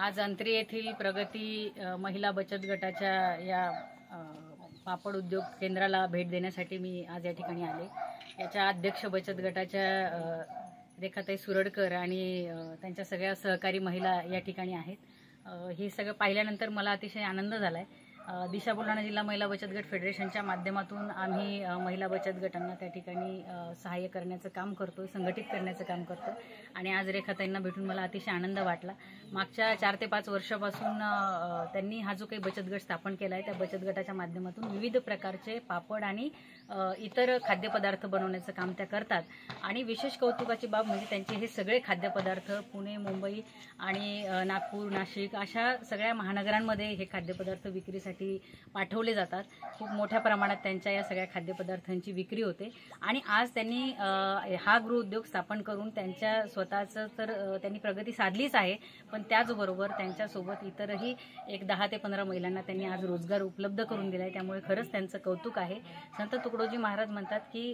आज अंत्री येथील प्रगती महिला बचत गटाच्या या पापड उद्योग केंद्राला भेट देण्यासाठी मी आज या ठिकाणी आले. याच्या अध्यक्ष बचत गटाच्या रेखाताई सुरडकर आणि त्यांच्या सगळ्या सहकारी महिला या ठिकाणी आहेत. हे सगळं पाहिल्यानंतर मला अतिशय आनंद झाला आहे दिशा बुलढाणा जिल्हा महिला बचत गट फेडरेशनच्या माध्यमातून आम्ही महिला बचत गटांना त्या ठिकाणी सहाय्य करण्याचं काम करतो संघटित करण्याचं काम करतो आणि आज रेखाताईंना भेटून मला अतिशय आनंद वाटला. मागच्या चार ते पाच वर्षापासून त्यांनी हा जो काही बचत गट स्थापन केला आहे त्या बचत गटाच्या माध्यमातून विविध प्रकारचे पापड आणि इतर खाद्यपदार्थ बनवण्याचं काम त्या करतात. आणि विशेष कौतुकाची बाब म्हणजे त्यांचे हे सगळे खाद्यपदार्थ पुणे मुंबई आणि नागपूर नाशिक अशा सगळ्या महानगरांमध्ये हे खाद्यपदार्थ विक्रीसाठी पाठवले जातात. खूप मोठ्या प्रमाणात त्यांच्या या सगळ्या खाद्यपदार्थांची विक्री होते. आणि आज त्यांनी हा गृहउद्योग स्थापन करून त्यांच्या स्वतःचं तर त्यांनी प्रगती साधलीच आहे. पण त्याचबरोबर त्यांच्यासोबत इतरही एक दहा ते पंधरा महिलांना त्यांनी आज रोजगार उपलब्ध करून दिला आहे त्यामुळे खरंच त्यांचं कौतुक आहे. संत तुकडोजी महाराज म्हणतात की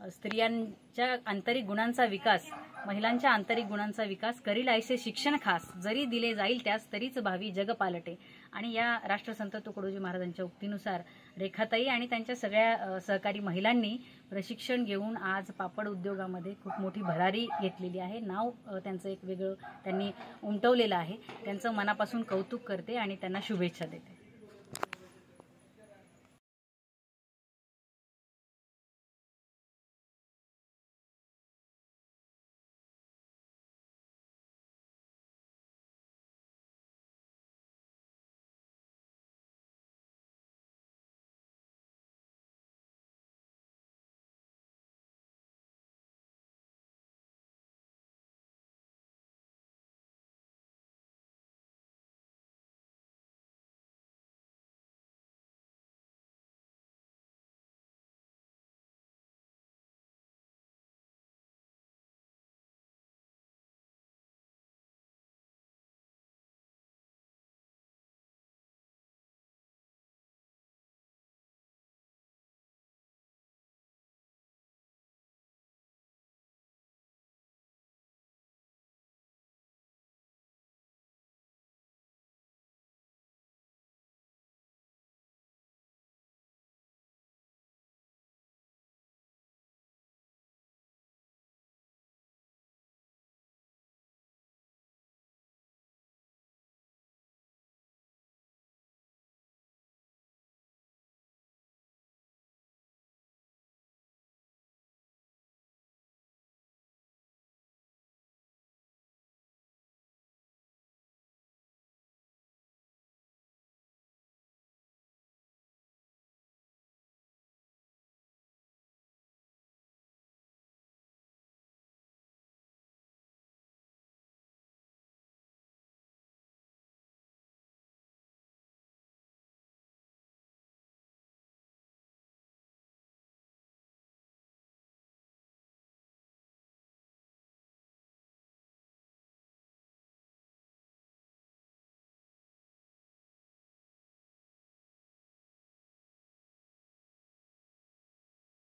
स्त्रियांच्या आंतरिक गुणांचा विकास महिलांच्या आंतरिक गुणांचा विकास करील आयसे शिक्षण खास. जरी दिले जाईल त्यास तरीच भावी जग पालटे आणि या राष्ट्रसंत तुकडोजी महाराजांच्या उक्तीनुसार रेखाताई आणि त्यांच्या सगळ्या सहकारी महिलांनी प्रशिक्षण घेऊन आज पापड उद्योगामध्ये खूप मोठी भरारी घेतलेली आहे. नाव त्यांचं एक वेगळं त्यांनी उमटवलेलं आहे. त्यांचं मनापासून कौतुक करते आणि त्यांना शुभेच्छा देते.